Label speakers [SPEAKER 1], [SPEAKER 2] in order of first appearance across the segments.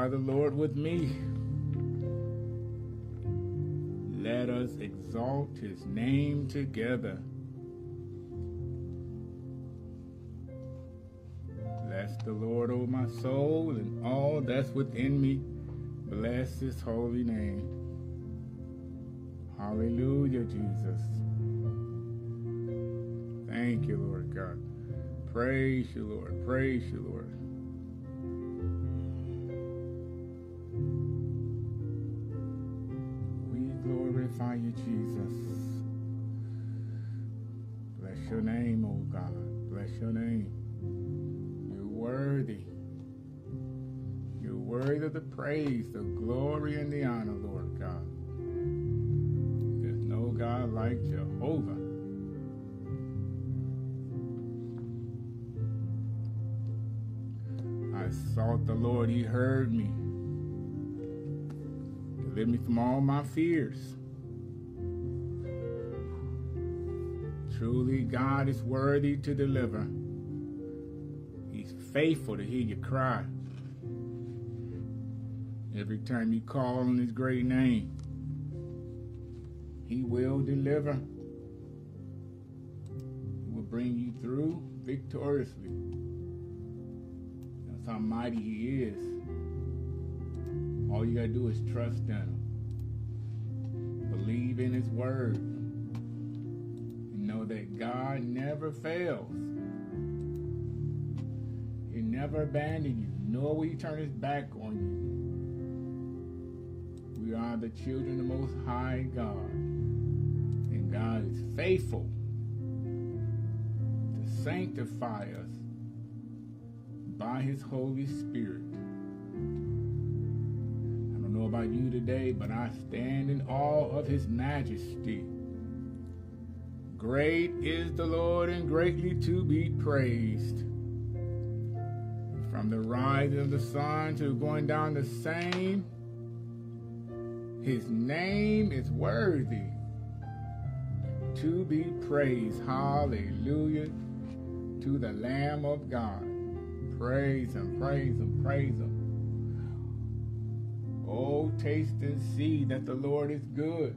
[SPEAKER 1] magnify the Lord with me. Let us exalt his name together. Bless the Lord, O my soul, and all that's within me. Bless his holy name. Hallelujah, Jesus. Thank you, Lord God. Praise you, Lord. Praise you, Lord. Glorify you, Jesus. Bless your name, O God. Bless your name. You're worthy. You're worthy of the praise, the glory, and the honor, Lord God. There's no God like Jehovah. I sought the Lord, He heard me. Delivered me from all my fears. Truly, God is worthy to deliver. He's faithful to hear your cry. Every time you call on His great name, He will deliver. He will bring you through victoriously. That's how mighty He is. All you got to do is trust in Him, believe in His word, that God never fails. He never abandoned you, nor will He turn His back on you. We are the children of the Most High God, and God is faithful to sanctify us by His Holy Spirit. I don't know about you today, but I stand in awe of His majesty. Great is the Lord and greatly to be praised. From the rising of the sun to going down the same, his name is worthy to be praised. Hallelujah to the Lamb of God. Praise him, praise him, praise him. Oh, taste and see that the Lord is good.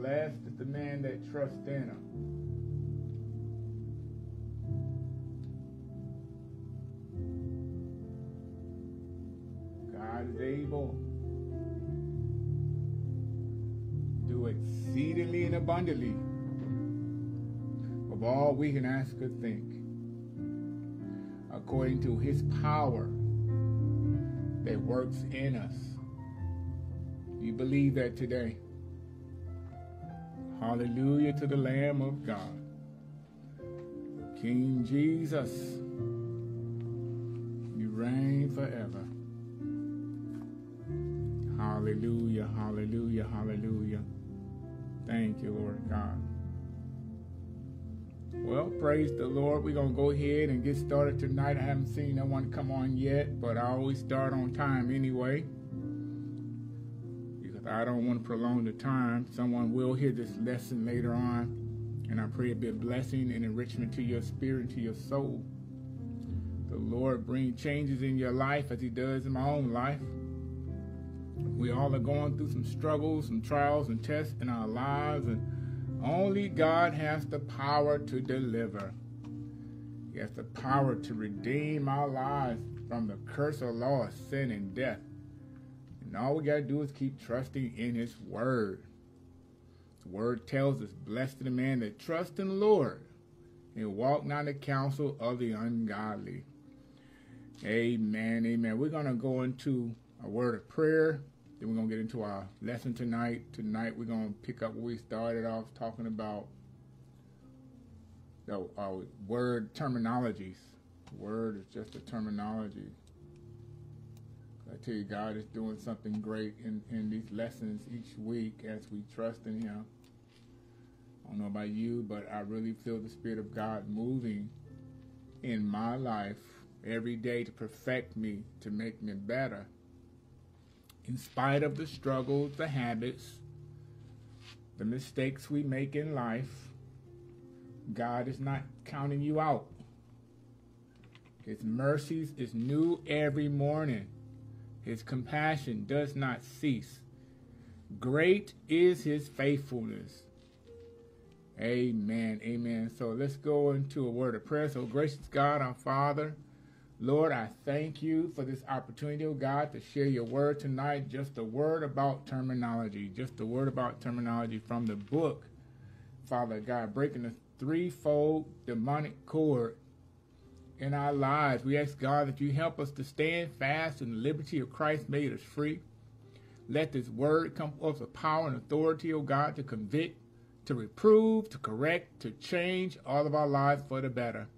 [SPEAKER 1] Blessed is the man that trusts in him. God is able to do exceedingly and abundantly of all we can ask or think, according to his power that works in us. You believe that today? Hallelujah to the Lamb of God. King Jesus, you reign forever. Hallelujah, hallelujah, hallelujah. Thank you, Lord God. Well, praise the Lord. We're going to go ahead and get started tonight. I haven't seen no one come on yet, but I always start on time anyway. I don't want to prolong the time. Someone will hear this lesson later on. And I pray it be a blessing and enrichment to your spirit and to your soul. The Lord bring changes in your life as He does in my own life. We all are going through some struggles, some trials and tests in our lives, and only God has the power to deliver. He has the power to redeem our lives from the curse of law sin and death. And all we got to do is keep trusting in His Word. The Word tells us, Blessed is the man that trusts in the Lord and walk not in the counsel of the ungodly. Amen, amen. We're going to go into a word of prayer. Then we're going to get into our lesson tonight. Tonight we're going to pick up where we started off talking about the word terminologies. Word is just a terminology. I tell you, God is doing something great in, in these lessons each week as we trust in Him. I don't know about you, but I really feel the Spirit of God moving in my life every day to perfect me, to make me better. in spite of the struggles, the habits, the mistakes we make in life, God is not counting you out. His mercies is new every morning. His compassion does not cease. Great is his faithfulness. Amen. Amen. So let's go into a word of prayer. So, gracious God, our Father, Lord, I thank you for this opportunity, oh God, to share your word tonight. Just a word about terminology, just a word about terminology from the book, Father God, breaking the threefold demonic cord in our lives. We ask God that you help us to stand fast in the liberty of Christ made us free. Let this word come forth with power and authority, O oh God, to convict, to reprove, to correct, to change all of our lives for the better.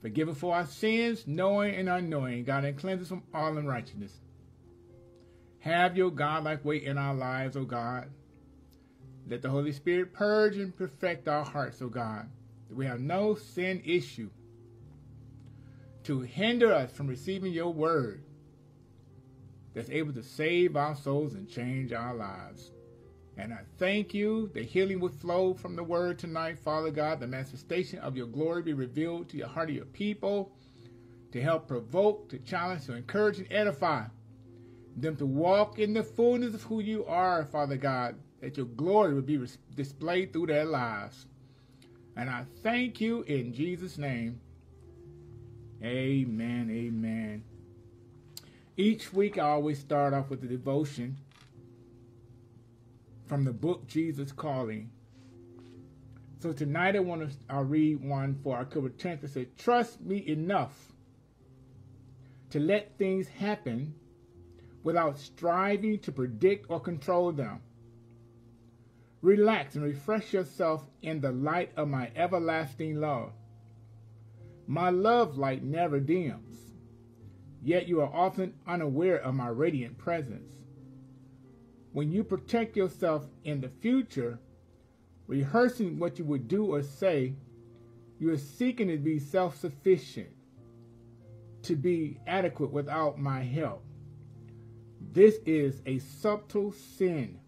[SPEAKER 1] Forgive us for our sins, knowing and unknowing, God, and cleanse us from all unrighteousness. Have your God-like way in our lives, O God. Let the Holy Spirit purge and perfect our hearts, O God, that we have no sin issue to hinder us from receiving your word that's able to save our souls and change our lives. And I thank you. The healing would flow from the word tonight, Father God. The manifestation of your glory be revealed to the heart of your people to help provoke, to challenge, to encourage, and edify them to walk in the fullness of who you are, Father God, that your glory would be displayed through their lives. And I thank you in Jesus' name. Amen. Amen. Each week, I always start off with a devotion from the book Jesus Calling. So tonight, I want to I'll read one for October 10th that says, Trust me enough to let things happen without striving to predict or control them. Relax and refresh yourself in the light of my everlasting love. My love light never dims yet you are often unaware of my radiant presence. When you protect yourself in the future, rehearsing what you would do or say, you are seeking to be self sufficient, to be adequate without my help. This is a subtle sin,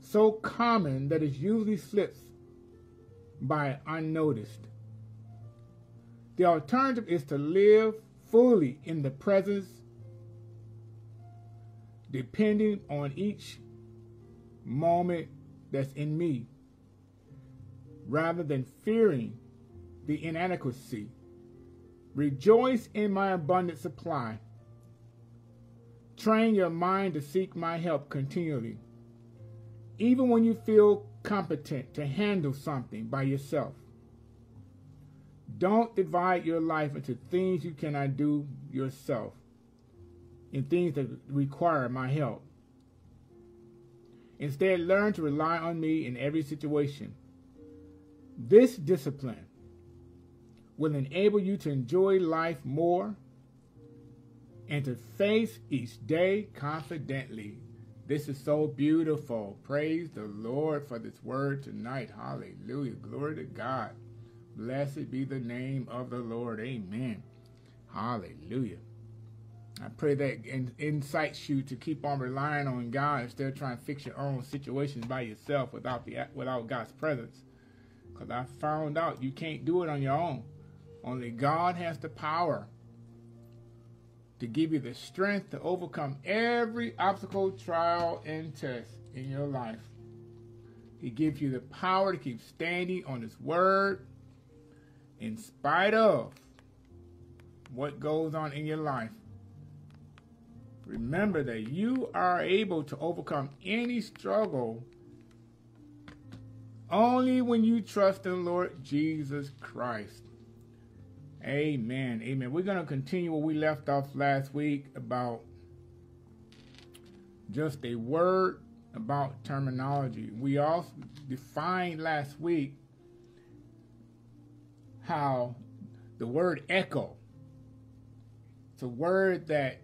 [SPEAKER 1] so common that it usually slips by unnoticed. The alternative is to live fully in the presence, depending on each moment that's in me, rather than fearing the inadequacy. Rejoice in my abundant supply. Train your mind to seek my help continually, even when you feel competent to handle something by yourself. Don't divide your life into things you cannot do yourself and things that require my help. Instead, learn to rely on me in every situation. This discipline will enable you to enjoy life more and to face each day confidently. This is so beautiful. Praise the Lord for this word tonight. Hallelujah. Glory to God. Blessed be the name of the Lord. Amen. Hallelujah. I pray that in, incites you to keep on relying on God instead of trying to fix your own situations by yourself without the without God's presence. Because I found out you can't do it on your own. Only God has the power to give you the strength to overcome every obstacle, trial, and test in your life. He gives you the power to keep standing on His word in spite of what goes on in your life, remember that you are able to overcome any struggle only when you trust in Lord Jesus Christ. Amen. Amen. We're going to continue where we left off last week about just a word about terminology. We also defined last week how the word echo, it's a word that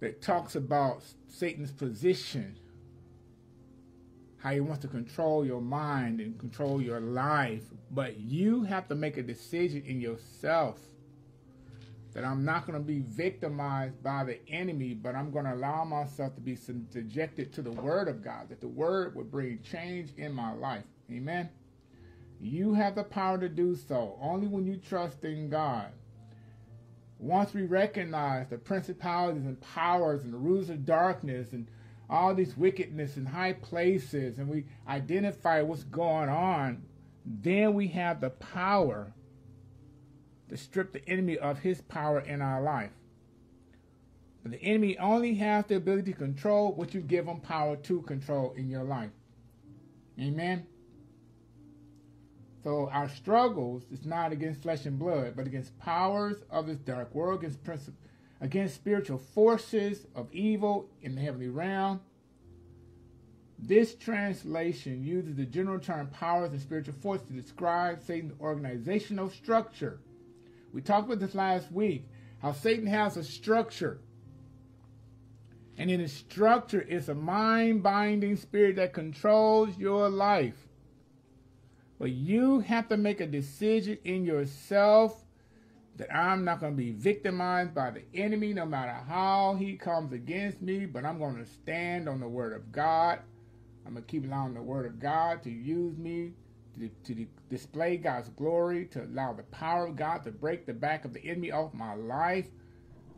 [SPEAKER 1] that talks about Satan's position, how he wants to control your mind and control your life, but you have to make a decision in yourself that I'm not going to be victimized by the enemy, but I'm going to allow myself to be subjected to the Word of God, that the Word would bring change in my life. Amen. You have the power to do so only when you trust in God. Once we recognize the principalities and powers and the rules of darkness and all these wickedness in high places and we identify what's going on, then we have the power to strip the enemy of his power in our life. But the enemy only has the ability to control what you give him power to control in your life. Amen. So our struggles is not against flesh and blood, but against powers of this dark world, against principles, against spiritual forces of evil in the heavenly realm. This translation uses the general term powers and spiritual forces to describe Satan's organizational structure we talked about this last week, how Satan has a structure. And in his structure is a mind binding spirit that controls your life. But you have to make a decision in yourself that I'm not going to be victimized by the enemy no matter how he comes against me, but I'm going to stand on the word of God. I'm going to keep allowing the word of God to use me to, to display God's glory, to allow the power of God to break the back of the enemy off my life,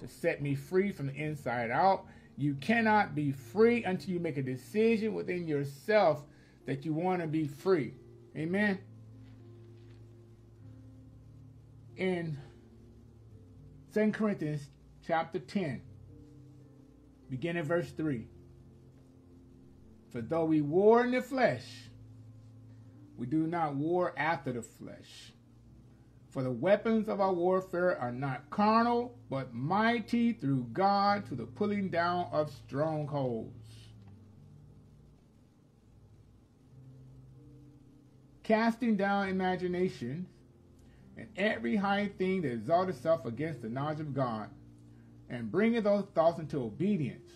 [SPEAKER 1] to set me free from the inside out. You cannot be free until you make a decision within yourself that you want to be free. Amen. In 2 Corinthians chapter 10, beginning verse 3. For though we war in the flesh, we do not war after the flesh. For the weapons of our warfare are not carnal, but mighty through God to the pulling down of strongholds. Casting down imagination and every high thing that exalts itself against the knowledge of God, and bringing those thoughts into obedience,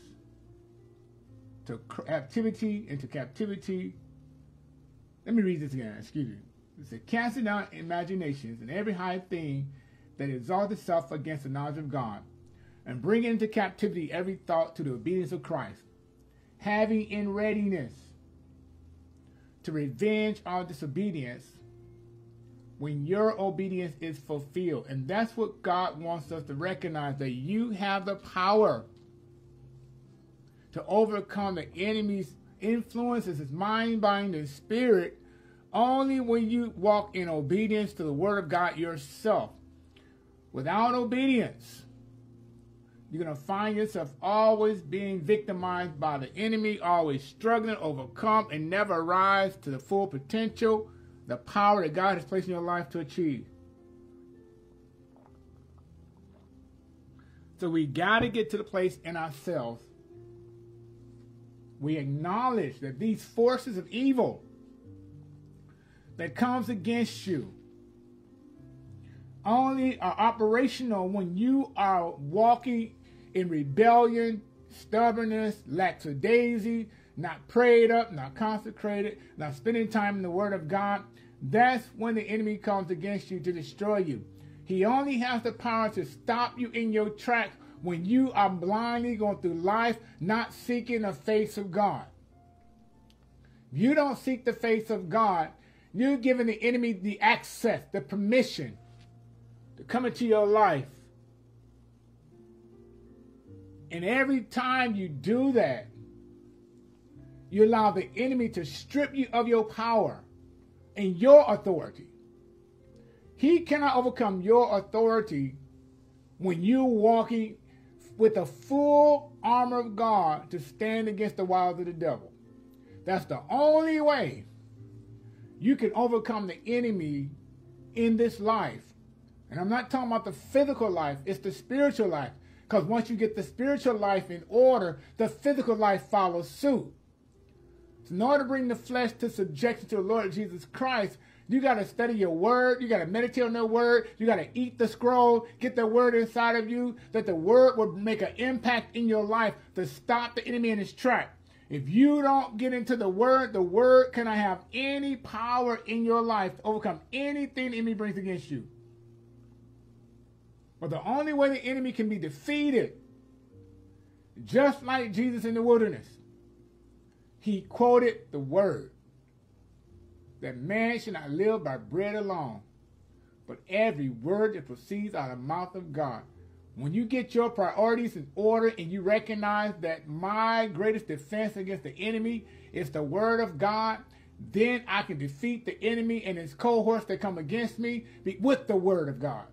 [SPEAKER 1] to captivity, into captivity let me read this again, excuse me. It said, casting down imaginations and every high thing that exalts itself against the knowledge of God, and bringing into captivity every thought to the obedience of Christ, having in readiness to revenge our disobedience when your obedience is fulfilled. And that's what God wants us to recognize that you have the power to overcome the enemy's influences his mind, body, and spirit only when you walk in obedience to the word of God yourself. Without obedience, you're going to find yourself always being victimized by the enemy, always struggling, overcome, and never rise to the full potential, the power that God has placed in your life to achieve. So we got to get to the place in ourselves we acknowledge that these forces of evil that comes against you only are operational when you are walking in rebellion, stubbornness, lackadaisy, not prayed up, not consecrated, not spending time in the Word of God. That's when the enemy comes against you to destroy you. He only has the power to stop you in your tracks when you are blindly going through life not seeking the face of God. If you don't seek the face of God, you're giving the enemy the access, the permission to come into your life. And every time you do that, you allow the enemy to strip you of your power and your authority. He cannot overcome your authority when you're walking with the full armor of God to stand against the wiles of the devil. That's the only way you can overcome the enemy in this life. And I'm not talking about the physical life, it's the spiritual life. Because once you get the spiritual life in order, the physical life follows suit. So in order to bring the flesh to subjection to the Lord Jesus Christ, you got to study your word. You got to meditate on the word. You got to eat the scroll, get the word inside of you, that the word will make an impact in your life to stop the enemy in his track. If you don't get into the word, the word cannot have any power in your life to overcome anything the enemy brings against you. But the only way the enemy can be defeated, just like Jesus in the wilderness, he quoted the word that man should not live by bread alone, but every word that proceeds out of the mouth of God. When you get your priorities in order and you recognize that my greatest defense against the enemy is the word of God, then I can defeat the enemy and his cohorts that come against me with the word of God.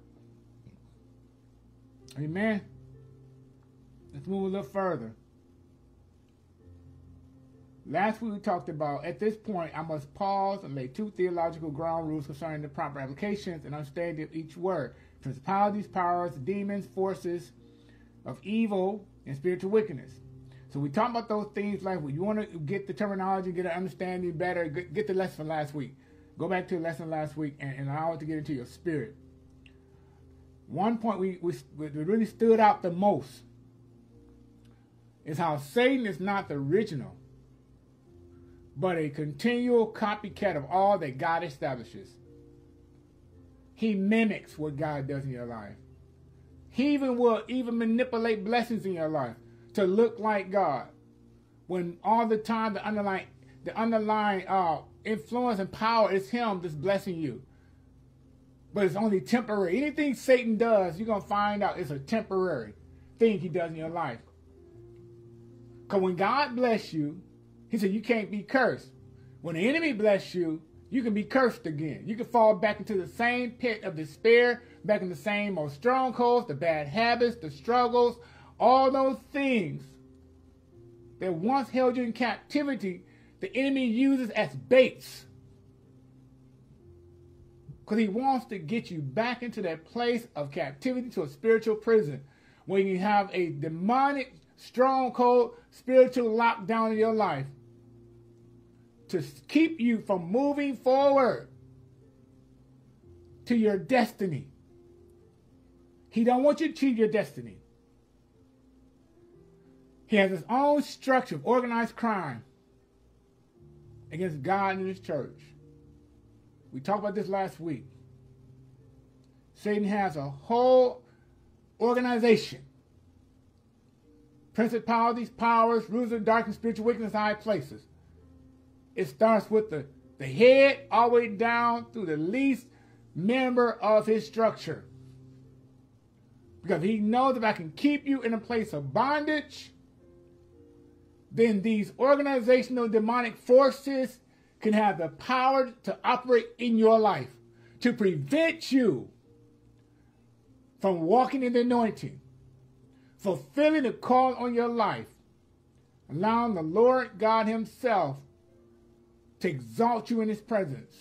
[SPEAKER 1] Amen. Let's move a little further. Last week we talked about, at this point, I must pause and lay two theological ground rules concerning the proper applications and understanding of each word. Principalities, powers, demons, forces of evil, and spiritual wickedness. So we talked about those things like well, you want to get the terminology, get an understanding better, get the lesson last week. Go back to the lesson last week and, and allow it to get into your spirit. One point we, we, we really stood out the most is how Satan is not the original but a continual copycat of all that God establishes. He mimics what God does in your life. He even will even manipulate blessings in your life to look like God. When all the time the underlying the underlying uh, influence and power is Him that's blessing you. But it's only temporary. Anything Satan does, you're gonna find out it's a temporary thing he does in your life. Because when God bless you, he said, You can't be cursed. When the enemy bless you, you can be cursed again. You can fall back into the same pit of despair, back in the same old strongholds, the bad habits, the struggles, all those things that once held you in captivity, the enemy uses as baits. Because he wants to get you back into that place of captivity to a spiritual prison where you have a demonic stronghold, spiritual lockdown in your life to keep you from moving forward to your destiny. He don't want you to achieve your destiny. He has his own structure of organized crime against God and his church. We talked about this last week. Satan has a whole organization. Principalities, powers, rulers of darkness, spiritual wickedness, high places. It starts with the, the head all the way down through the least member of his structure. Because he knows if I can keep you in a place of bondage, then these organizational demonic forces can have the power to operate in your life to prevent you from walking in the anointing, fulfilling the call on your life, allowing the Lord God Himself to exalt you in his presence.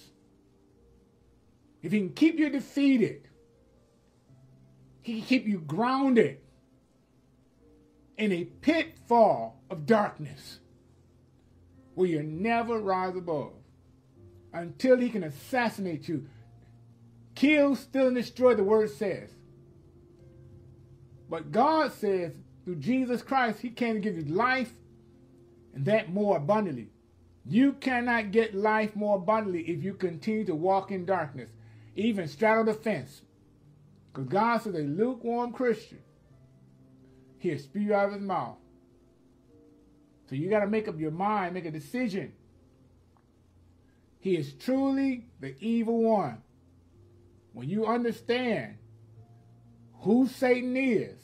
[SPEAKER 1] If he can keep you defeated, he can keep you grounded in a pitfall of darkness where you never rise above until he can assassinate you. Kill, steal, and destroy, the word says. But God says through Jesus Christ, he came to give you life and that more abundantly. You cannot get life more abundantly if you continue to walk in darkness, even straddle the fence. Because God says a lukewarm Christian, he'll spew you out of his mouth. So you got to make up your mind, make a decision. He is truly the evil one. When you understand who Satan is,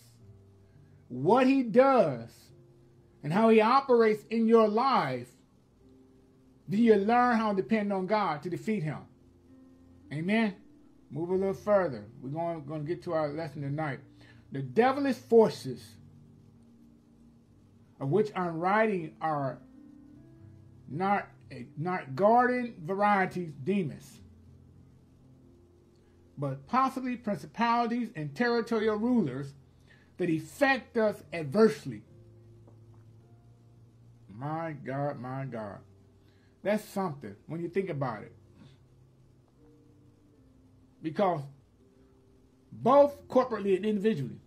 [SPEAKER 1] what he does, and how he operates in your life, do you learn how to depend on God to defeat him? Amen. Move a little further. We're going, going to get to our lesson tonight. The devilish forces of which I'm writing are not, not garden varieties demons, but possibly principalities and territorial rulers that affect us adversely. My God, my God. That's something when you think about it. Because both corporately and individually,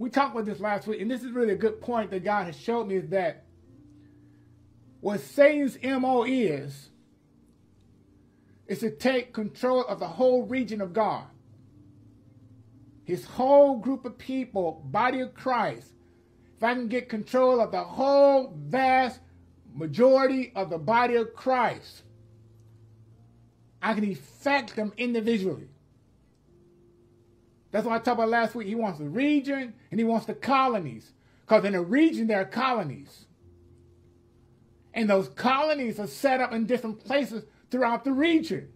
[SPEAKER 1] we talked about this last week, and this is really a good point that God has showed me is that what Satan's MO is, is to take control of the whole region of God. his whole group of people, body of Christ, if I can get control of the whole vast majority of the body of Christ, I can affect them individually. That's what I talked about last week. He wants the region and he wants the colonies. Because in a region, there are colonies. And those colonies are set up in different places throughout the region.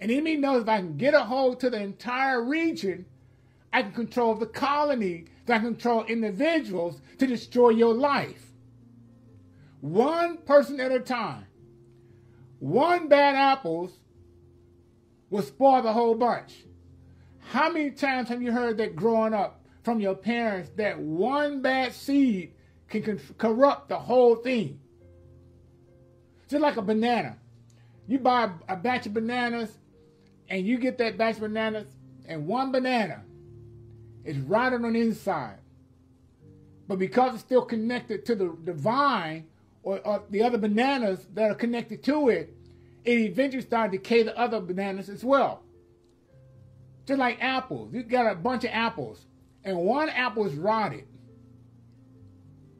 [SPEAKER 1] And enemy knows if I can get a hold to the entire region, I can control the colony, I can control individuals to destroy your life. One person at a time. One bad apples will spoil the whole bunch. How many times have you heard that growing up from your parents that one bad seed can corrupt the whole thing? Just like a banana. You buy a batch of bananas and you get that batch of bananas, and one banana is rotted on the inside. But because it's still connected to the, the vine or, or the other bananas that are connected to it, it eventually starts to decay the other bananas as well. Just like apples. You got a bunch of apples, and one apple is rotted.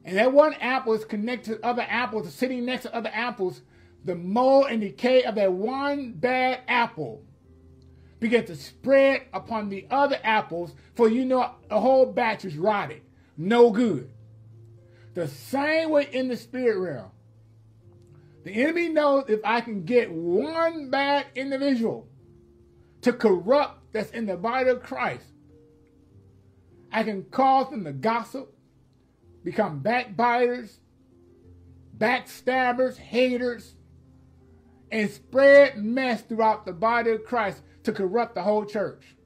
[SPEAKER 1] And that one apple is connected to other apples, sitting next to other apples. The mold and decay of that one bad apple begin to spread upon the other apples, for you know a whole batch is rotted. No good. The same way in the spirit realm. The enemy knows if I can get one bad individual to corrupt that's in the body of Christ, I can cause them to gossip, become backbiters, backstabbers, haters, and spread mess throughout the body of Christ to corrupt the whole church.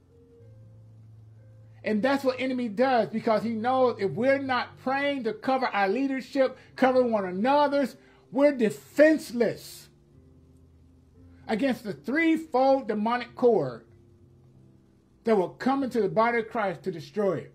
[SPEAKER 1] And that's what enemy does because he knows if we're not praying to cover our leadership, cover one another's, we're defenseless against the threefold demonic cord that will come into the body of Christ to destroy it.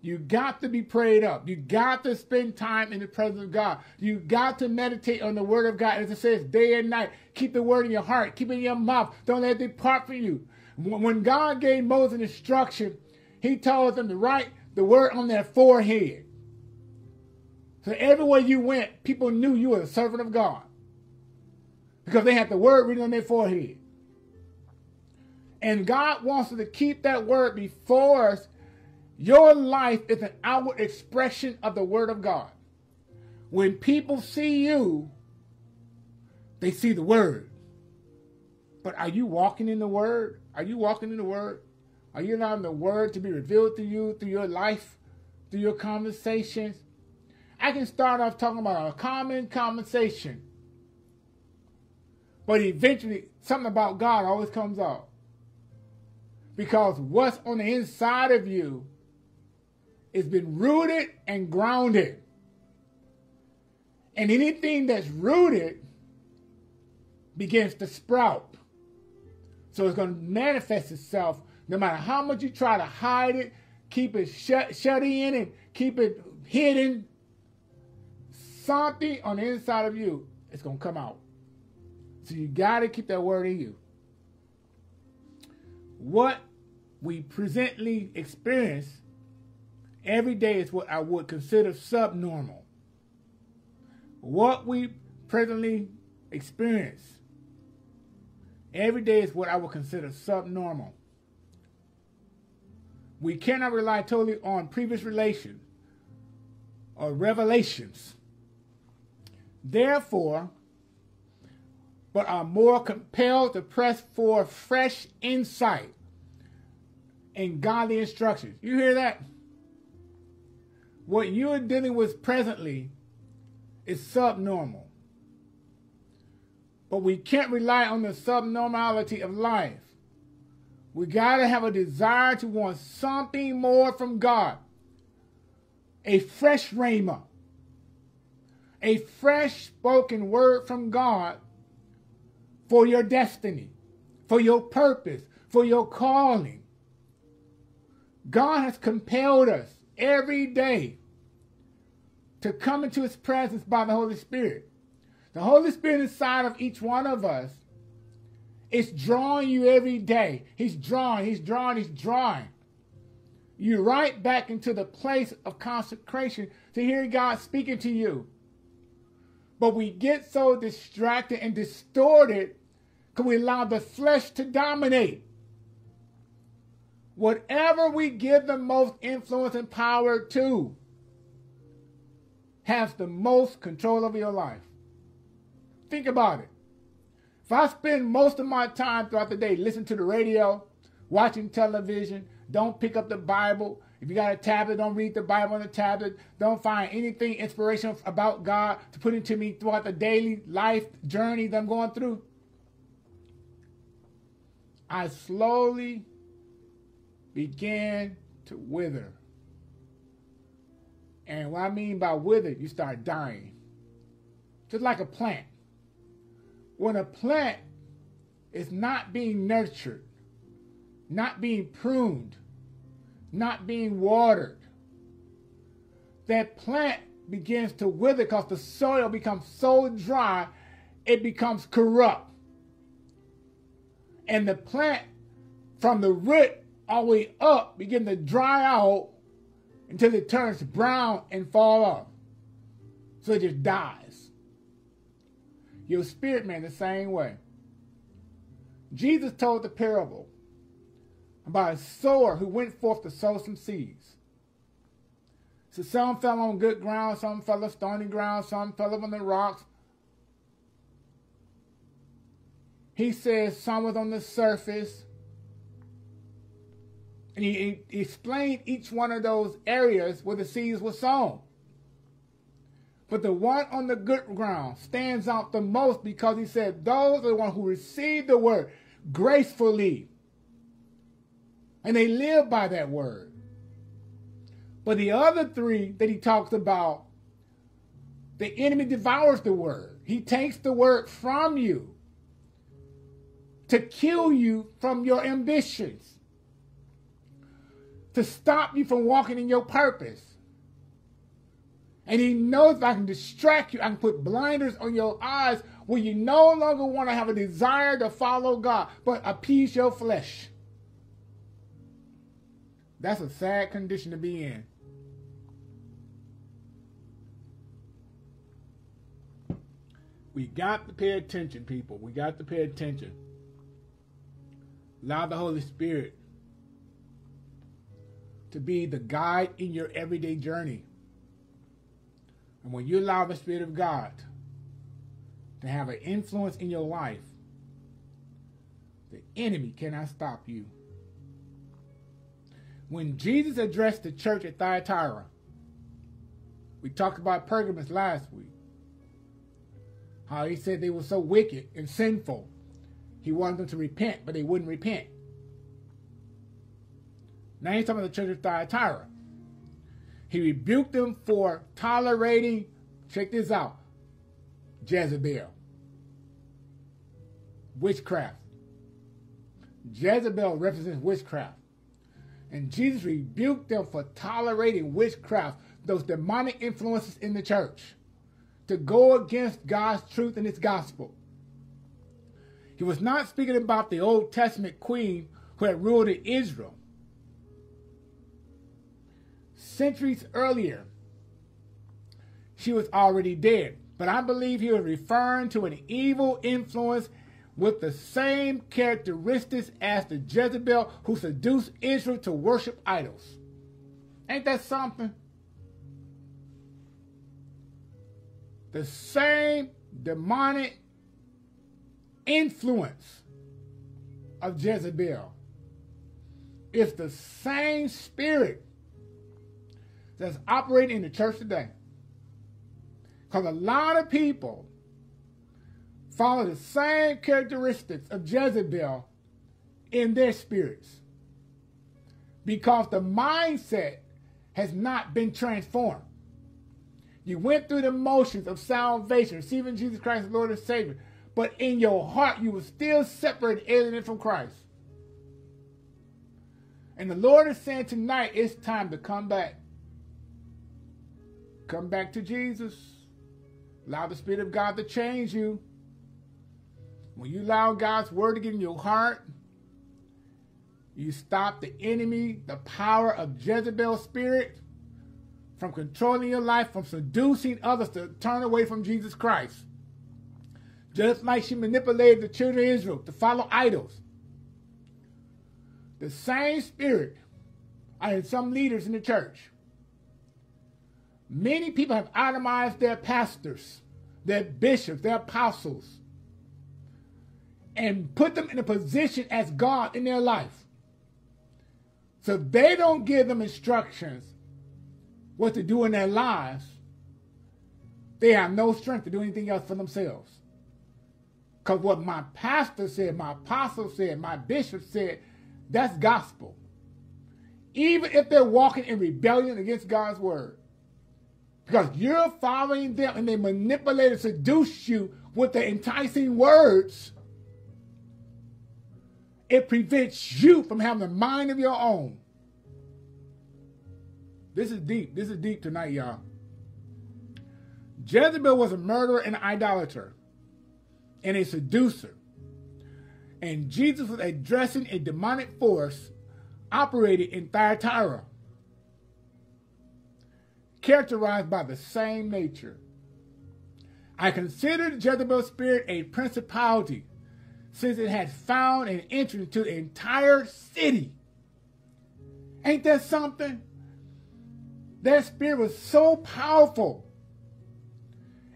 [SPEAKER 1] You got to be prayed up. You got to spend time in the presence of God. You got to meditate on the word of God. As it says, day and night. Keep the word in your heart. Keep it in your mouth. Don't let it depart from you. When God gave Moses instruction, he told them to write the word on their forehead. So everywhere you went, people knew you were a servant of God. Because they had the word written on their forehead. And God wants us to keep that word before us. Your life is an outward expression of the word of God. When people see you, they see the word. But are you walking in the word? Are you walking in the word? Are you allowing the word to be revealed to you through your life, through your conversations? I can start off talking about a common conversation, but eventually something about God always comes out. Because what's on the inside of you has been rooted and grounded. And anything that's rooted begins to sprout. So it's going to manifest itself no matter how much you try to hide it, keep it shut, shut in and keep it hidden. Something on the inside of you is going to come out. So you got to keep that word in you. What we presently experience every day is what I would consider subnormal. What we presently experience every day is what I would consider subnormal. We cannot rely totally on previous relations or revelations. Therefore, but are more compelled to press for fresh insight and godly instructions. You hear that? What you're dealing with presently is subnormal. But we can't rely on the subnormality of life. We got to have a desire to want something more from God. A fresh rhema. A fresh spoken word from God for your destiny, for your purpose, for your calling. God has compelled us every day to come into his presence by the Holy Spirit. The Holy Spirit inside of each one of us It's drawing you every day. He's drawing, he's drawing, he's drawing. You right back into the place of consecration to hear God speaking to you. But we get so distracted and distorted because we allow the flesh to dominate. Whatever we give the most influence and power to has the most control over your life. Think about it. If I spend most of my time throughout the day listening to the radio, watching television, don't pick up the Bible, if you got a tablet, don't read the Bible on the tablet. Don't find anything inspirational about God to put into me throughout the daily life journey that I'm going through. I slowly began to wither. And what I mean by wither, you start dying. Just like a plant. When a plant is not being nurtured, not being pruned, not being watered, that plant begins to wither because the soil becomes so dry, it becomes corrupt. And the plant from the root all the way up begin to dry out until it turns brown and fall off. So it just dies. Your spirit man the same way. Jesus told the parable about a sower who went forth to sow some seeds. So some fell on good ground, some fell on stony ground, some fell on the rocks. He says some was on the surface. And he, he explained each one of those areas where the seeds were sown. But the one on the good ground stands out the most because he said, Those are the ones who received the word gracefully and they live by that word. But the other three that he talks about, the enemy devours the word. He takes the word from you to kill you from your ambitions, to stop you from walking in your purpose. And he knows I can distract you, I can put blinders on your eyes where you no longer want to have a desire to follow God, but appease your flesh. That's a sad condition to be in. We got to pay attention, people. We got to pay attention. Allow the Holy Spirit to be the guide in your everyday journey. And when you allow the Spirit of God to have an influence in your life, the enemy cannot stop you when Jesus addressed the church at Thyatira, we talked about Pergamos last week. How he said they were so wicked and sinful. He wanted them to repent, but they wouldn't repent. Now he's talking about the church of Thyatira. He rebuked them for tolerating, check this out, Jezebel. Witchcraft. Jezebel represents witchcraft. And Jesus rebuked them for tolerating witchcraft, those demonic influences in the church, to go against God's truth and his gospel. He was not speaking about the Old Testament queen who had ruled in Israel. Centuries earlier, she was already dead. But I believe he was referring to an evil influence with the same characteristics as the Jezebel who seduced Israel to worship idols. Ain't that something? The same demonic influence of Jezebel is the same spirit that's operating in the church today. Because a lot of people follow the same characteristics of Jezebel in their spirits because the mindset has not been transformed. You went through the motions of salvation, receiving Jesus Christ as Lord and Savior, but in your heart you were still separate, alienated from Christ. And the Lord is saying tonight it's time to come back. Come back to Jesus. Allow the Spirit of God to change you. When you allow God's word to get in your heart, you stop the enemy, the power of Jezebel's spirit from controlling your life, from seducing others to turn away from Jesus Christ. Just like she manipulated the children of Israel to follow idols. The same spirit are in some leaders in the church. Many people have itemized their pastors, their bishops, their apostles, and put them in a position as God in their life. So they don't give them instructions what to do in their lives. They have no strength to do anything else for themselves. Because what my pastor said, my apostle said, my bishop said, that's gospel. Even if they're walking in rebellion against God's word. Because you're following them and they manipulate and seduce you with the enticing words it prevents you from having a mind of your own. This is deep. This is deep tonight, y'all. Jezebel was a murderer and idolater and a seducer. And Jesus was addressing a demonic force operating in Thyatira, characterized by the same nature. I consider the Jezebel spirit a principality since it had found an entrance to the entire city. Ain't that something? That spirit was so powerful.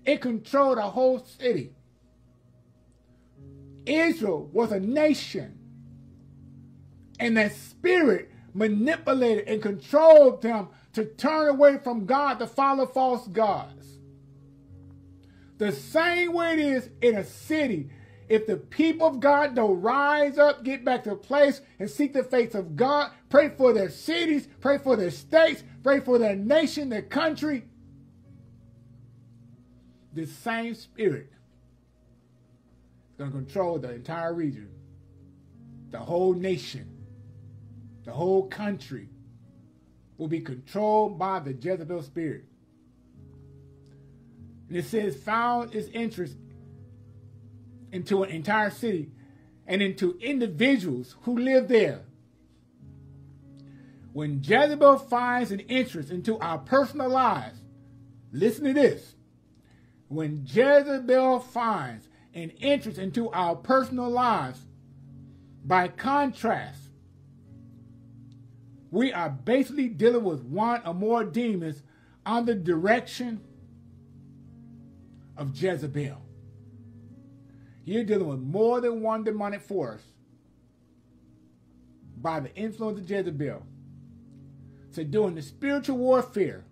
[SPEAKER 1] It controlled a whole city. Israel was a nation. And that spirit manipulated and controlled them to turn away from God to follow false gods. The same way it is in a city. If the people of God don't rise up, get back to place and seek the face of God, pray for their cities, pray for their states, pray for their nation, their country, the same spirit is going to control the entire region, the whole nation, the whole country will be controlled by the Jezebel spirit. And it says, found its interest into an entire city and into individuals who live there. When Jezebel finds an interest into our personal lives, listen to this. When Jezebel finds an interest into our personal lives, by contrast, we are basically dealing with one or more demons under the direction of Jezebel. You're dealing with more than one demonic force by the influence of Jezebel. So, doing the spiritual warfare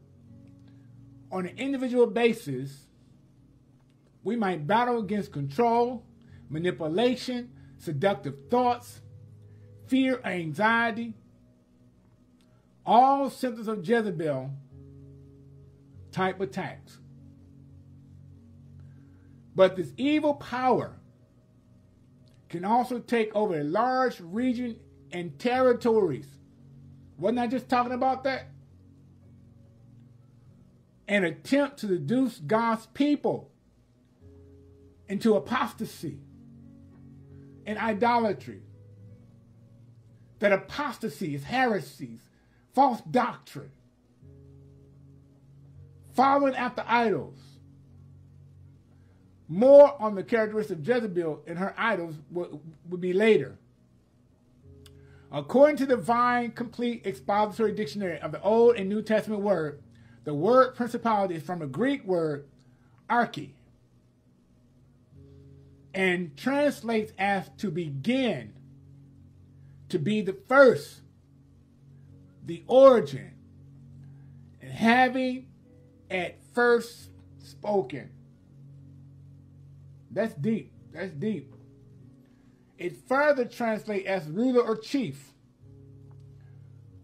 [SPEAKER 1] on an individual basis, we might battle against control, manipulation, seductive thoughts, fear, anxiety, all symptoms of Jezebel type attacks. But this evil power can also take over a large region and territories. Wasn't I just talking about that? An attempt to seduce God's people into apostasy and idolatry. That apostasy is heresies, false doctrine, following after idols, more on the characteristics of Jezebel and her idols would, would be later. According to the Vine Complete Expository Dictionary of the Old and New Testament word, the word principality is from the Greek word arche and translates as to begin, to be the first, the origin, and having at first spoken. That's deep. That's deep. It further translates as ruler or chief.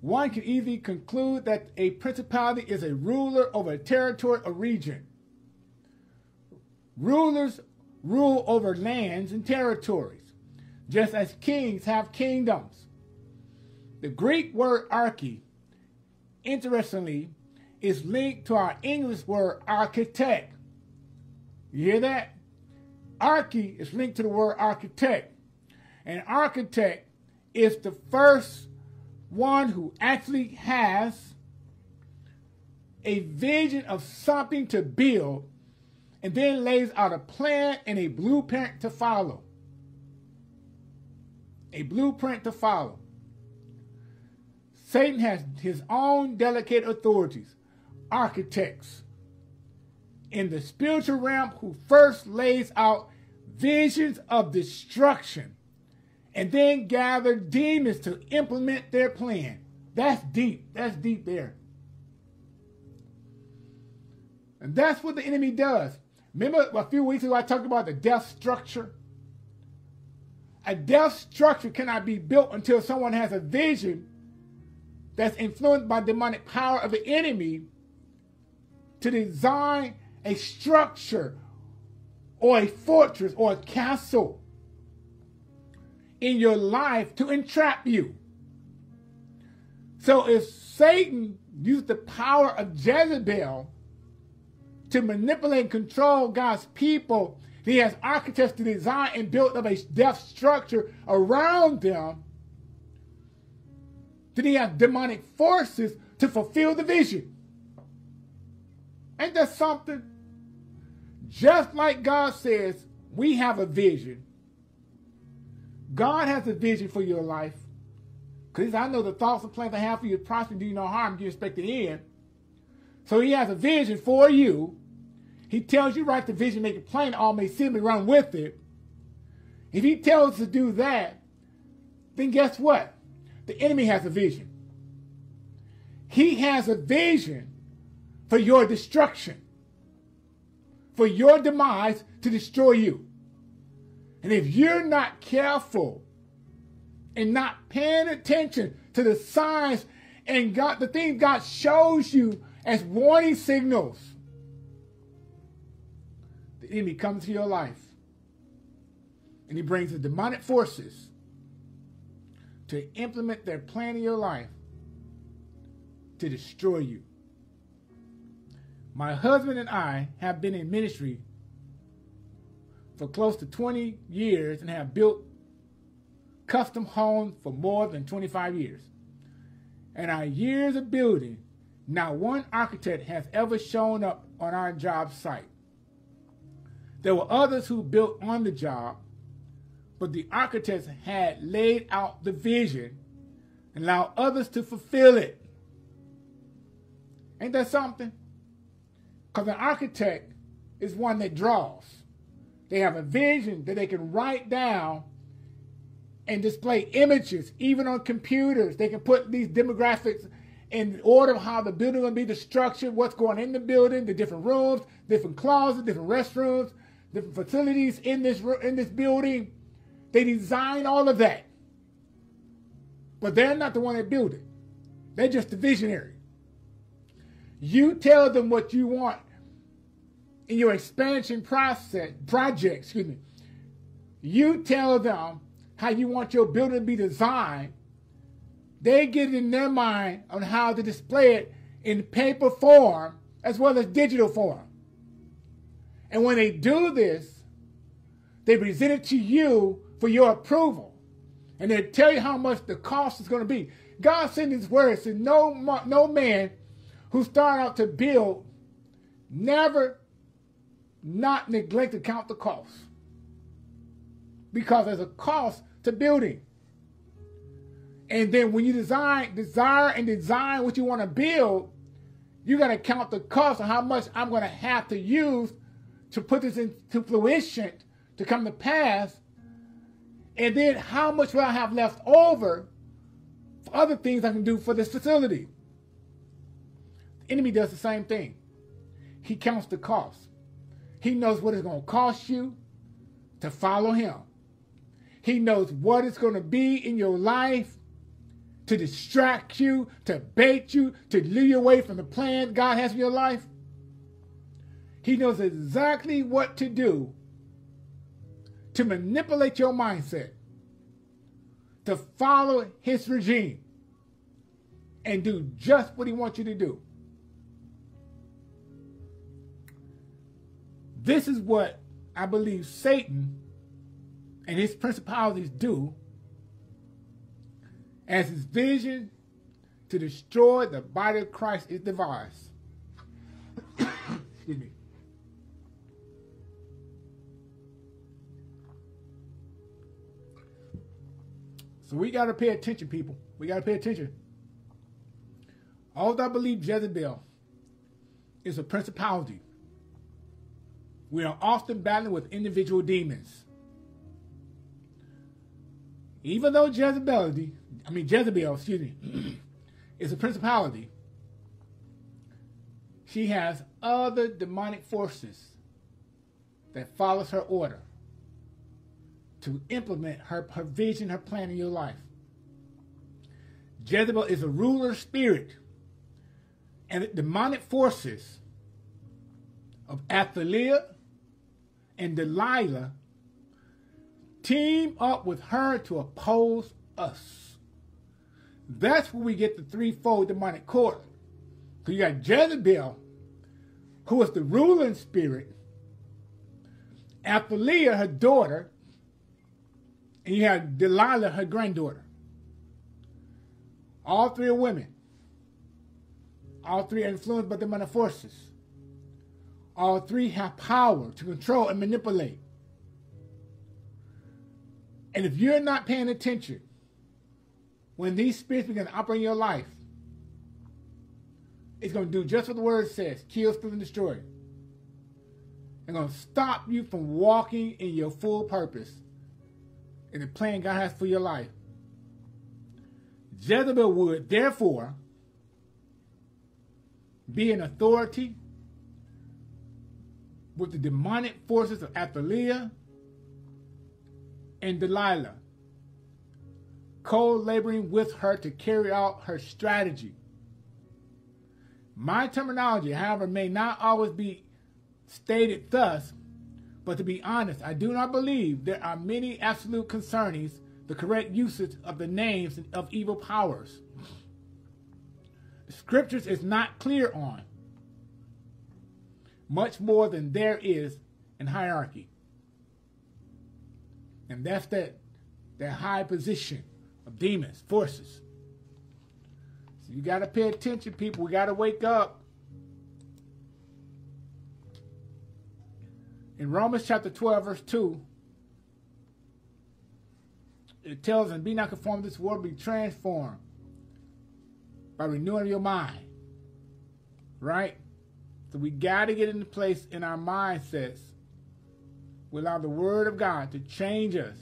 [SPEAKER 1] One can easily conclude that a principality is a ruler over a territory or region. Rulers rule over lands and territories, just as kings have kingdoms. The Greek word arche, interestingly, is linked to our English word architect. You hear that? Arche is linked to the word architect. An architect is the first one who actually has a vision of something to build and then lays out a plan and a blueprint to follow. A blueprint to follow. Satan has his own delicate authorities, architects in the spiritual realm who first lays out visions of destruction and then gather demons to implement their plan. That's deep. That's deep there. And that's what the enemy does. Remember a few weeks ago I talked about the death structure? A death structure cannot be built until someone has a vision that's influenced by demonic power of the enemy to design a structure or a fortress or a castle in your life to entrap you. So if Satan used the power of Jezebel to manipulate and control God's people, he has architects to design and build up a death structure around them. Then he has demonic forces to fulfill the vision. Ain't that something? Just like God says, we have a vision. God has a vision for your life. Because I know the thoughts and plans I have for you prosper do you no harm, you expect the end. So he has a vision for you. He tells you write the vision, make it plain, all may see me run with it. If he tells us to do that, then guess what? The enemy has a vision. He has a vision for your destruction, for your demise to destroy you. And if you're not careful and not paying attention to the signs and God, the things God shows you as warning signals, the enemy comes to your life and he brings the demonic forces to implement their plan in your life to destroy you. My husband and I have been in ministry for close to 20 years and have built custom homes for more than 25 years. In our years of building, not one architect has ever shown up on our job site. There were others who built on the job, but the architects had laid out the vision and allowed others to fulfill it. Ain't that something? Because an architect is one that draws. They have a vision that they can write down and display images, even on computers. They can put these demographics in order of how the building will be, the structure, what's going in the building, the different rooms, different closets, different restrooms, different facilities in this in this building. They design all of that. But they're not the one that built it. They're just the visionary. You tell them what you want in your expansion process project, excuse me. You tell them how you want your building to be designed. They get it in their mind on how to display it in paper form as well as digital form. And when they do this, they present it to you for your approval. And they tell you how much the cost is going to be. God sent his word, said no, no man who start out to build never not neglect to count the cost. Because there's a cost to building. And then when you design, desire and design what you want to build, you got to count the cost of how much I'm going to have to use to put this into fruition to come to pass. And then how much will I have left over for other things I can do for this facility? The enemy does the same thing. He counts the cost. He knows what it's going to cost you to follow him. He knows what it's going to be in your life to distract you, to bait you, to lure you away from the plan God has for your life. He knows exactly what to do to manipulate your mindset, to follow his regime, and do just what he wants you to do. This is what I believe Satan and his principalities do as his vision to destroy the body of Christ is devised. Excuse me. So we got to pay attention, people. We got to pay attention. Although I believe Jezebel is a principality, we are often battling with individual demons. Even though Jezebel, I mean Jezebel, excuse me, is a principality, she has other demonic forces that follows her order to implement her, her vision, her plan in your life. Jezebel is a ruler spirit, and the demonic forces of Athaliah and Delilah team up with her to oppose us. That's where we get the threefold demonic court. So you got Jezebel, who is the ruling spirit, Athaliah, her daughter, and you have Delilah, her granddaughter. All three are women. All three are influenced by demonic forces. All three have power to control and manipulate. And if you're not paying attention, when these spirits begin to operate in your life, it's going to do just what the word says kill, steal, and destroy. It's going to stop you from walking in your full purpose and the plan God has for your life. Jezebel would, therefore, be an authority with the demonic forces of Athaliah and Delilah, co laboring with her to carry out her strategy. My terminology, however, may not always be stated thus, but to be honest, I do not believe there are many absolute concernings the correct usage of the names of evil powers. The scriptures is not clear on much more than there is in hierarchy. And that's that, that high position of demons, forces. So you got to pay attention, people. We got to wake up. In Romans chapter 12, verse 2, it tells them, Be not conformed to this world, be transformed by renewing your mind. Right? So we got to get into place in our mindsets. We allow the Word of God to change us.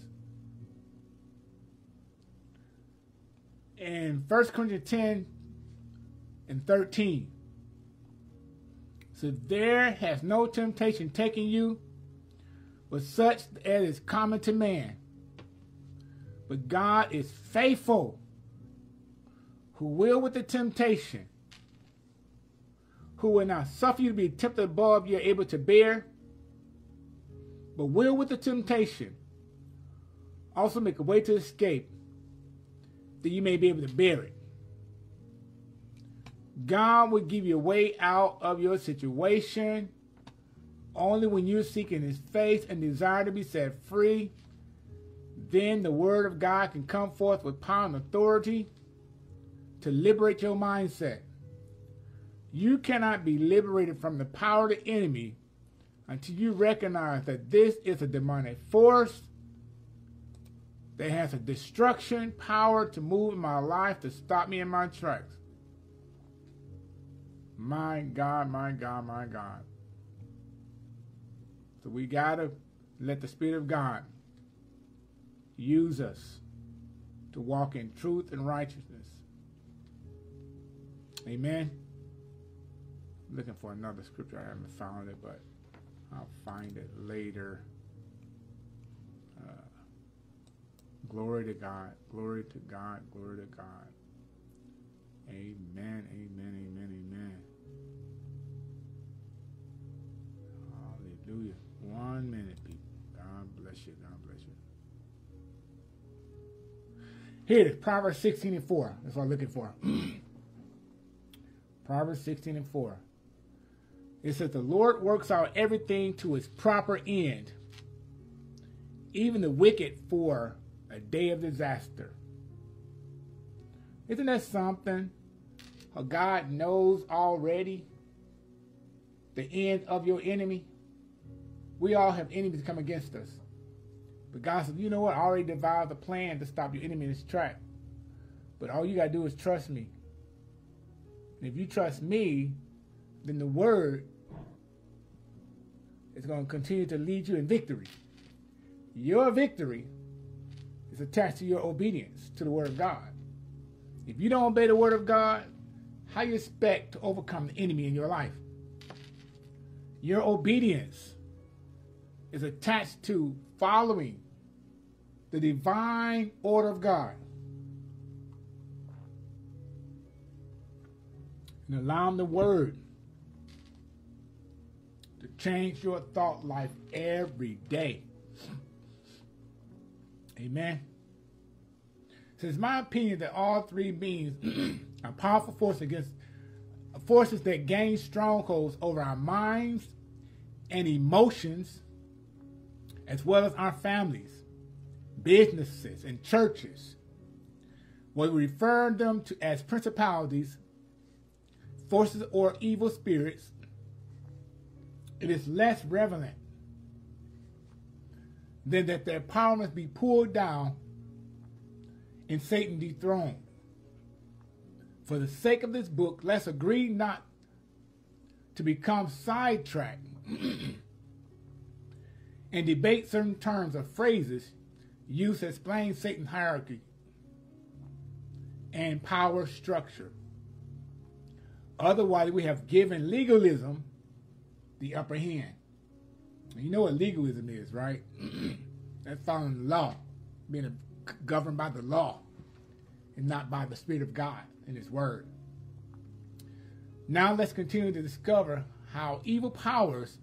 [SPEAKER 1] In 1 Corinthians 10 and 13, so there has no temptation taken you, but such as is common to man. But God is faithful, who will with the temptation, who will not suffer you to be tempted above you are able to bear, but will with the temptation also make a way to escape, that you may be able to bear it. God will give you a way out of your situation only when you're seeking his face and desire to be set free then the word of God can come forth with power and authority to liberate your mindset. You cannot be liberated from the power of the enemy until you recognize that this is a demonic force that has a destruction power to move in my life to stop me in my tracks. My God, my God, my God. So we got to let the Spirit of God use us to walk in truth and righteousness. Amen. I'm looking for another scripture. I haven't found it, but I'll find it later. Uh, glory to God. Glory to God. Glory to God. Amen. Amen. Amen. Amen. Hallelujah. One minute, people. God bless you. God bless you. Here it is, Proverbs 16 and 4. That's what I'm looking for. Proverbs 16 and 4. It says, The Lord works out everything to its proper end. even the wicked for a day of disaster. Isn't that something? How God knows already the end of your enemy? We all have enemies come against us. But God said, you know what? I already devised a plan to stop your enemy in his track. But all you got to do is trust me. And if you trust me, then the word is going to continue to lead you in victory. Your victory is attached to your obedience to the word of God. If you don't obey the word of God, how you expect to overcome the enemy in your life? Your obedience is attached to following the divine order of God. And allowing the word to change your thought life every day. Amen. So it's my opinion that all three beings are powerful forces against forces that gain strongholds over our minds and emotions, as well as our families, businesses, and churches. When we refer them to as principalities, forces, or evil spirits. It is less relevant than that their power must be pulled down and Satan dethroned. For the sake of this book, let's agree not to become sidetracked and debate certain terms or phrases used to explain Satan's hierarchy and power structure. Otherwise, we have given legalism the upper hand. You know what legalism is, right? That's following the law, being governed by the law and not by the Spirit of God and His Word. Now let's continue to discover how evil powers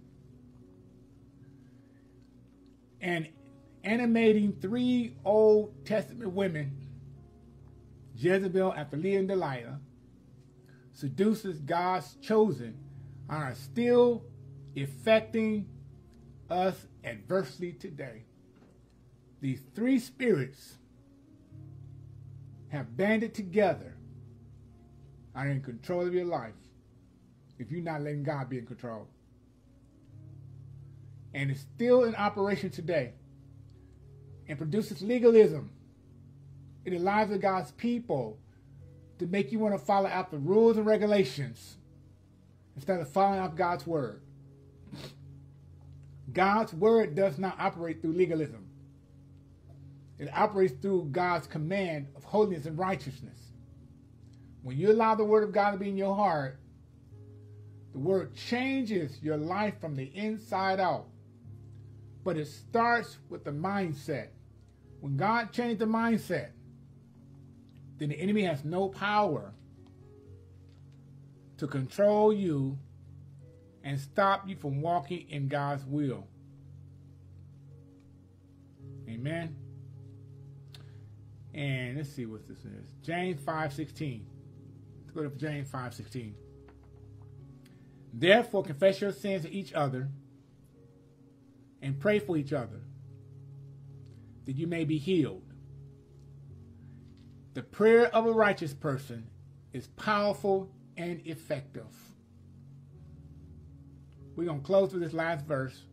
[SPEAKER 1] and animating three Old Testament women, Jezebel, Athaliah, and Delilah, seduces God's chosen, are still affecting us adversely today. These three spirits have banded together are in control of your life if you're not letting God be in control. And it's still in operation today and produces legalism in the lives of God's people to make you want to follow out the rules and regulations instead of following out God's word. God's word does not operate through legalism. It operates through God's command of holiness and righteousness. When you allow the word of God to be in your heart, the word changes your life from the inside out. But it starts with the mindset. When God changed the mindset, then the enemy has no power to control you and stop you from walking in God's will. Amen. And let's see what this is. James 5.16. Let's go to James 5.16. Therefore confess your sins to each other and pray for each other that you may be healed. The prayer of a righteous person is powerful and effective. We're going to close with this last verse,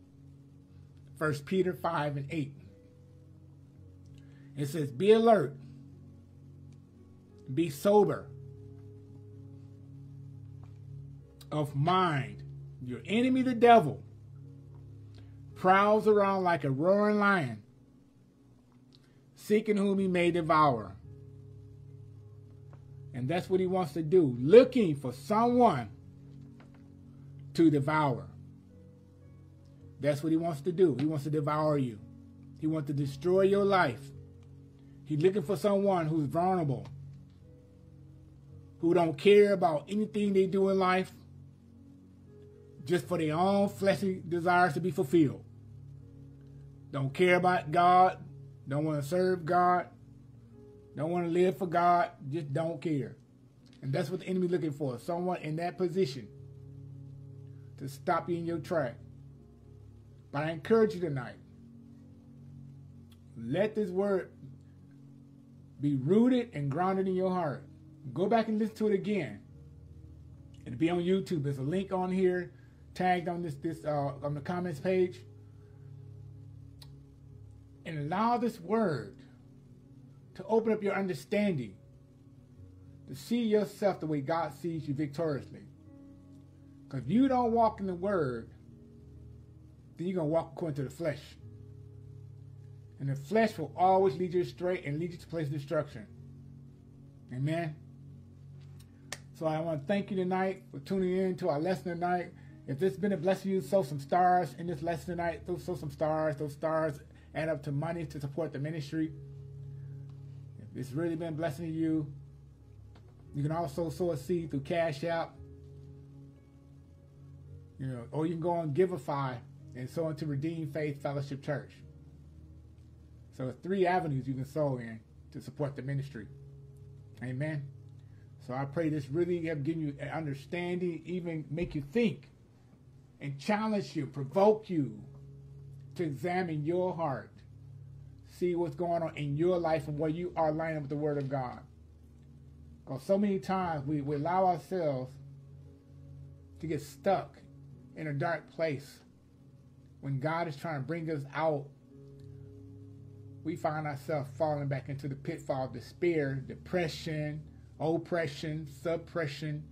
[SPEAKER 1] 1 Peter 5 and 8. It says, Be alert, be sober, of mind. Your enemy, the devil, prowls around like a roaring lion, seeking whom he may devour. And that's what he wants to do, looking for someone to devour. That's what he wants to do. He wants to devour you. He wants to destroy your life. He's looking for someone who's vulnerable, who don't care about anything they do in life, just for their own fleshly desires to be fulfilled. Don't care about God, don't want to serve God, don't want to live for God, just don't care. And that's what the enemy looking for, someone in that position to stop you in your track. But I encourage you tonight Let this word be rooted and grounded in your heart. Go back and listen to it again. It'll be on YouTube. There's a link on here, tagged on this this uh, on the comments page. And allow this word to open up your understanding, to see yourself the way God sees you victoriously. Because if you don't walk in the word, then you're going to walk according to the flesh. And the flesh will always lead you astray and lead you to place of destruction. Amen. So I want to thank you tonight for tuning in to our lesson tonight. If this has been a blessing to you, sow some stars in this lesson tonight. Sow some stars. Those stars add up to money to support the ministry. If it's really been blessing to you, you can also sow a seed through Cash App. You know, or you can go on Givelify and sow into Redeemed Faith Fellowship Church. So three avenues you can sow in to support the ministry. Amen. So I pray this really have given you an understanding, even make you think and challenge you, provoke you to examine your heart, see what's going on in your life and where you are lining up with the Word of God. Because so many times we, we allow ourselves to get stuck in a dark place when God is trying to bring us out. We find ourselves falling back into the pitfall of despair, depression, oppression, suppression.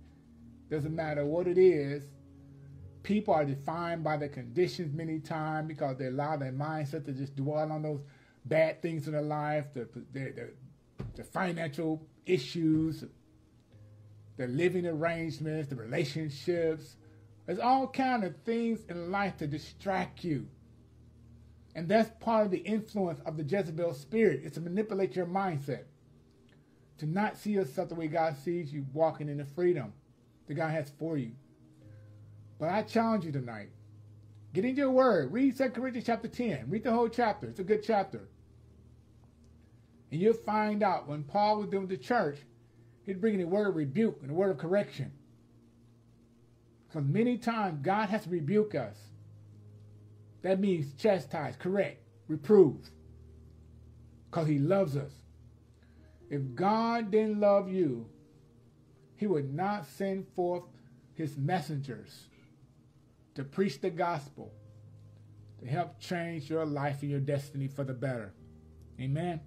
[SPEAKER 1] Doesn't matter what it is. People are defined by the conditions many times because they allow their mindset to just dwell on those bad things in their life, the, the, the, the financial issues, the living arrangements, the relationships. There's all kind of things in life to distract you. And that's part of the influence of the Jezebel spirit. It's to manipulate your mindset. To not see yourself the way God sees you walking in the freedom that God has for you. But I challenge you tonight. Get into your word. Read 2 Corinthians chapter 10. Read the whole chapter. It's a good chapter. And you'll find out when Paul was doing the church, he's bringing the word of rebuke and the word of correction. Because many times God has to rebuke us. That means chastise, correct, reprove. Because he loves us. If God didn't love you, he would not send forth his messengers to preach the gospel, to help change your life and your destiny for the better. Amen.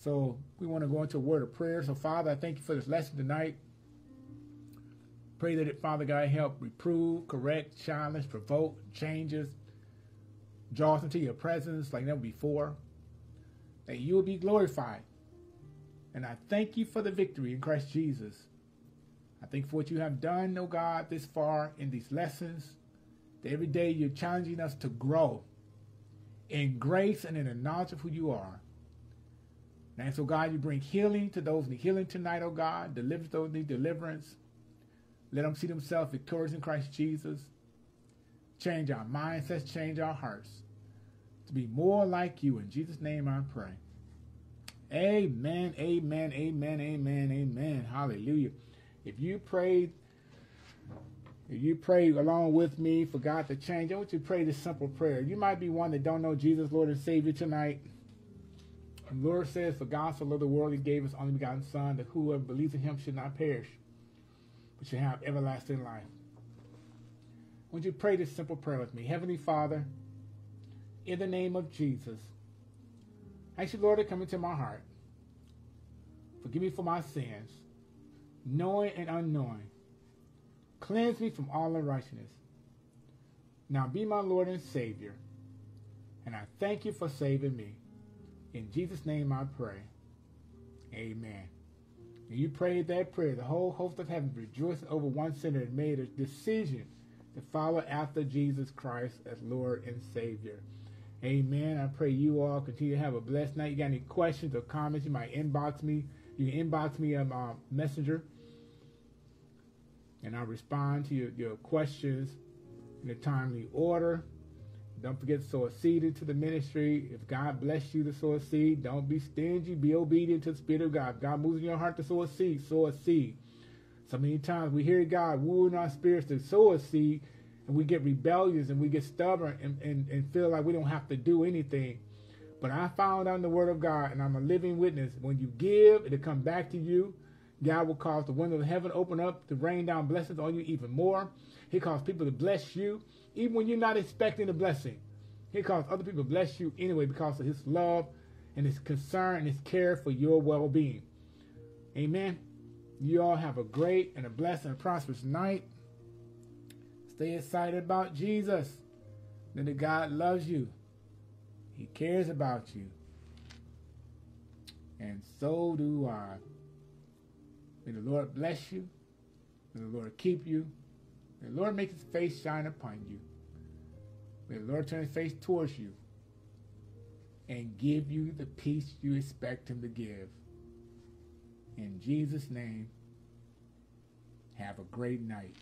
[SPEAKER 1] So we want to go into a word of prayer. So, Father, I thank you for this lesson tonight. Pray that it, Father God, help reprove, correct, challenge, provoke, changes, draw us into your presence like never before. That you will be glorified. And I thank you for the victory in Christ Jesus. I thank you for what you have done, oh God, this far in these lessons. That every day you're challenging us to grow in grace and in the knowledge of who you are. And so, God, you bring healing to those need healing tonight, oh God. Deliver those need deliverance. Let them see themselves victorious in Christ Jesus. Change our mindsets, change our hearts to be more like you. In Jesus' name I pray. Amen, amen, amen, amen, amen. Hallelujah. If you prayed, if you pray along with me for God to change, I want you to pray this simple prayer. You might be one that don't know Jesus, Lord and Savior tonight. The Lord says, For God so loved the world, he gave his only begotten Son, that whoever believes in him should not perish, but should have everlasting life. Would you pray this simple prayer with me? Heavenly Father, in the name of Jesus, I ask you, Lord, to come into my heart. Forgive me for my sins, knowing and unknowing. Cleanse me from all unrighteousness. Now be my Lord and Savior. And I thank you for saving me. In Jesus' name I pray. Amen. And you prayed that prayer. The whole host of heaven rejoiced over one sinner that made a decision to follow after Jesus Christ as Lord and Savior. Amen. I pray you all continue to have a blessed night. You got any questions or comments, you might inbox me. You can inbox me on my messenger. And I'll respond to your, your questions in a timely order. Don't forget to sow a seed into the ministry. If God bless you to sow a seed, don't be stingy. Be obedient to the Spirit of God. If God moves in your heart to sow a seed, sow a seed. So many times we hear God wooing our spirits to sow a seed, and we get rebellious and we get stubborn and, and, and feel like we don't have to do anything. But I found out in the Word of God, and I'm a living witness. When you give, it'll come back to you. God will cause the window of heaven open up to rain down blessings on you even more. He calls people to bless you, even when you're not expecting a blessing. He calls other people to bless you anyway because of his love and his concern and his care for your well being. Amen. You all have a great and a blessed and prosperous night. Stay excited about Jesus. That God loves you. He cares about you. And so do I. May the Lord bless you. May the Lord keep you. May the Lord make his face shine upon you. May the Lord turn his face towards you and give you the peace you expect him to give. In Jesus' name, have a great night.